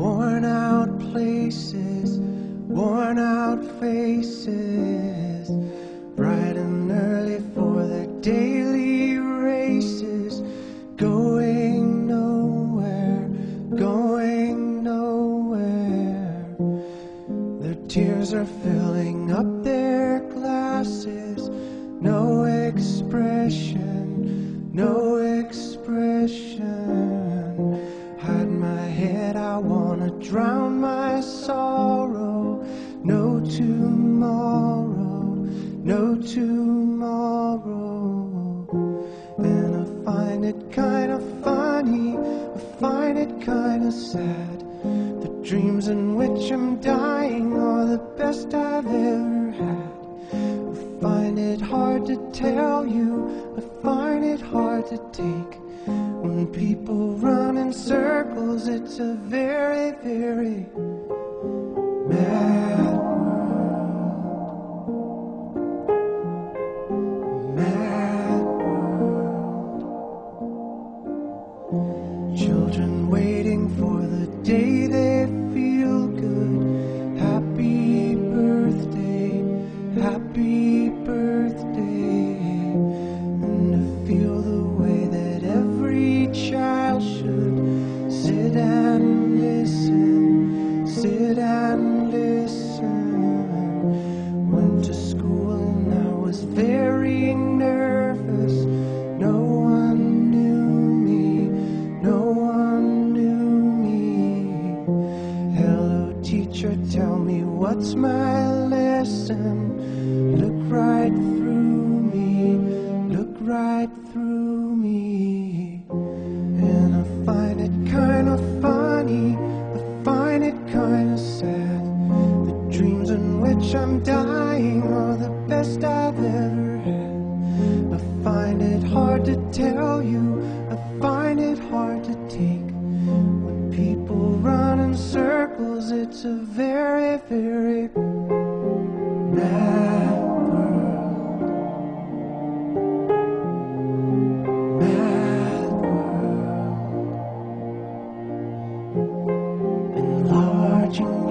worn out places, worn out faces, bright and early for the daily tears are filling up their glasses. No expression, no expression. Hide my head, I wanna drown my sorrow. No tomorrow, no tomorrow. And I find it kinda funny, I find it kinda sad. The dreams in which I'm dying best I've ever had. I find it hard to tell you, I find it hard to take. When people run in circles, it's a very, very mad world. Mad world. Children waiting for the day they what's my lesson. Look right through me, look right through me. And I find it kind of funny, I find it kind of sad. The dreams in which I'm dying are the best I've ever had. I find it hard to tell you, I find it hard to take. When people run in circles, it's a very, very bad world. Bad world. Enlarging